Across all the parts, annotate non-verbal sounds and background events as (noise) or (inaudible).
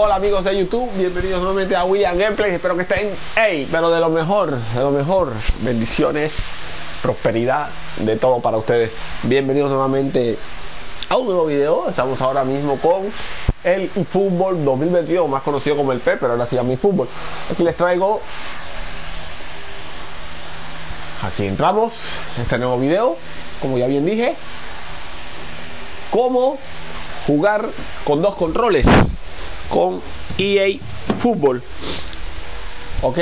Hola amigos de YouTube, bienvenidos nuevamente a William Gameplay. Espero que estén, hey, pero de lo mejor, de lo mejor. Bendiciones, prosperidad, de todo para ustedes. Bienvenidos nuevamente a un nuevo video. Estamos ahora mismo con el eFootball 2022, más conocido como el P, pero ahora se llama eFootball. Aquí les traigo. Aquí entramos, este nuevo video, como ya bien dije, cómo jugar con dos controles con EA Fútbol. ¿Ok?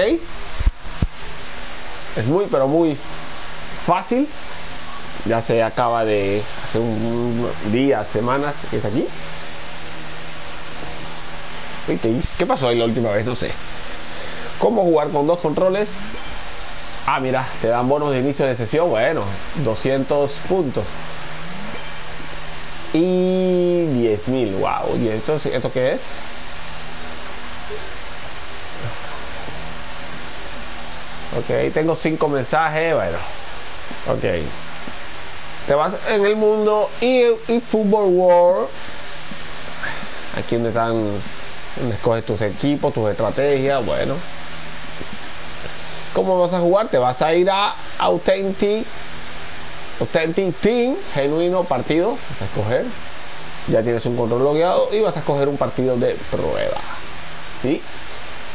Es muy, pero muy fácil. Ya se acaba de hace un día, semanas que es aquí. ¿Qué pasó ahí la última vez? No sé. ¿Cómo jugar con dos controles? Ah, mira, te dan bonos de inicio de sesión. Bueno, 200 puntos. Y 10.000, wow. ¿Y esto, esto qué es? Ok, tengo cinco mensajes. Bueno, ok. Te vas en el mundo y, y Football World. Aquí donde están, donde escoges tus equipos, tus estrategias. Bueno, ¿cómo vas a jugar? Te vas a ir a Authentic, Authentic Team, genuino partido. Escoger. Ya tienes un control logueado y vas a escoger un partido de prueba. ¿Sí?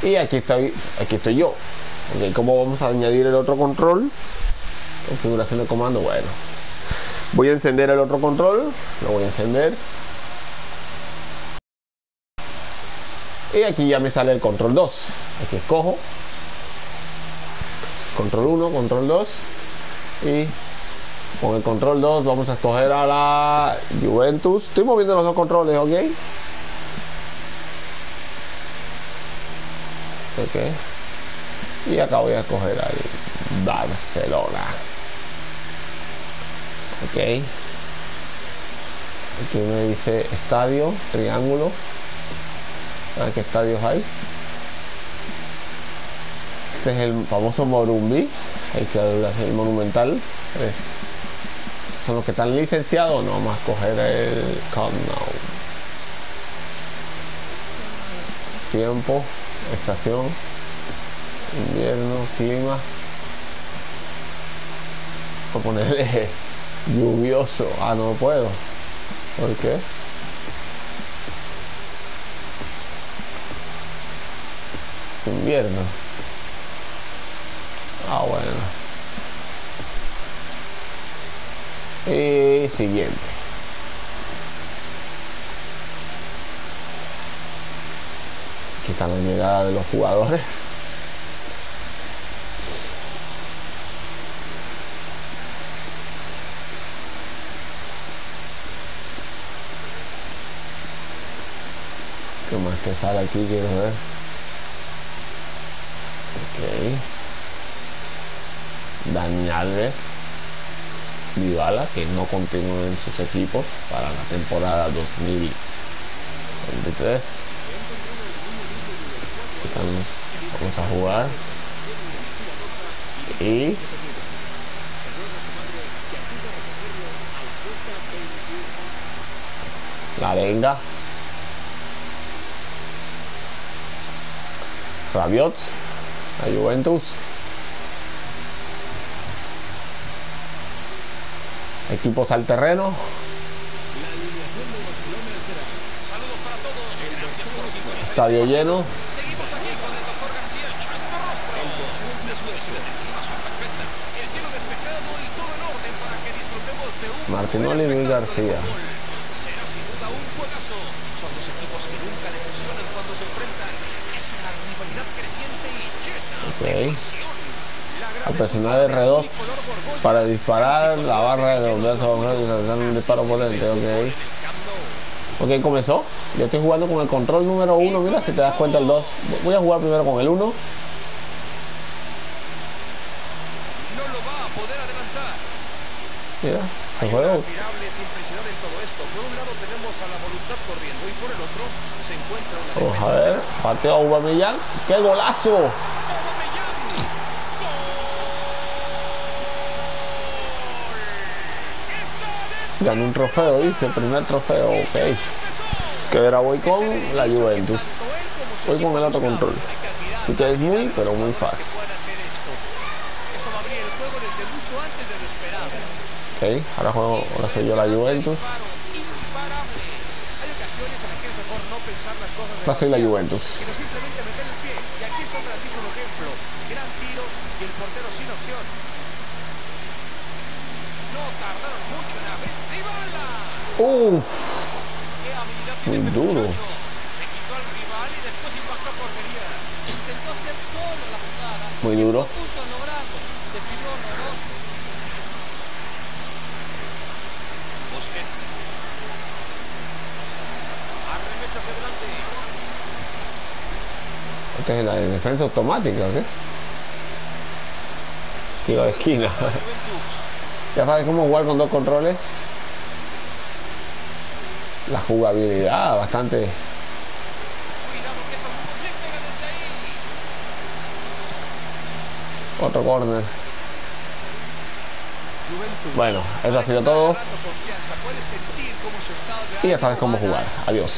Y aquí estoy, aquí estoy yo. Ok, ¿cómo vamos a añadir el otro control? Configuración de comando, bueno. Voy a encender el otro control, lo voy a encender. Y aquí ya me sale el control 2. Aquí escojo. Control 1, control 2. Y con el control 2 vamos a escoger a la Juventus. Estoy moviendo los dos controles, ¿ok? Ok. Y acá voy a escoger al Barcelona. Ok. Aquí me dice estadio triángulo. A ver qué estadios hay este es el famoso Morumbi hay que el monumental son los que están licenciados no vamos a escoger el Camp tiempo estación invierno, clima. Voy a ponerle (laughs) lluvioso. Ah, no puedo. ¿Por qué? Invierno. Ah, bueno. Y siguiente. Aquí está la llegada de los jugadores. ¿Qué más que sale aquí? Quiero ver. Ok. Dani Alves. Vivala, que no continúa en sus equipos para la temporada 2023. vamos a jugar. Y la venga Rabiot a Juventus equipos al terreno. Estadio lleno. Martinoli y García. Enfrentan Ok. A presionar R2 para disparar la barra de donde se va un disparo potente, ok. Ok, comenzó. Yo estoy jugando con el control número 1, mira si te das cuenta el 2. Voy a jugar primero con el 1. Mira, se juega. Vamos a ver, pateo a Aubameyang. ¡Qué golazo! Ganó un trofeo, dice, primer trofeo, ok. Que ahora voy con la Juventus. Voy con el otro control. Usted es muy, pero muy fácil. Ok, ahora juego, ahora soy yo la Juventus. Ahora soy la Juventus. ¡Uh! ¡Qué habilidad Muy tiene duro. muchacho! Se quitó al rival y después impactó a portería. Intentó hacer solo la jugada. Muy duro. Esta es la de defensa automática, ¿o qué? Tiro de esquina. Ya sabes cómo jugar con dos controles. La jugabilidad bastante. Otro corner. Bueno, eso ha sido todo. Y ya sabes cómo jugar. Adiós.